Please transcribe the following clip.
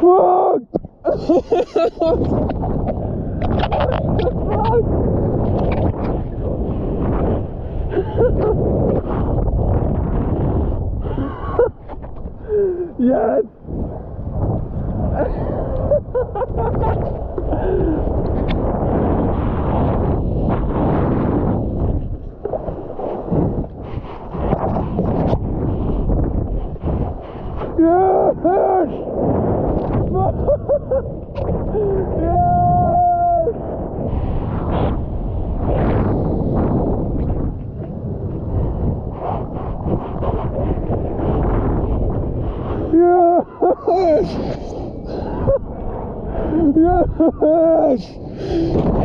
Yes! Yes! Yes! Yes! Yes!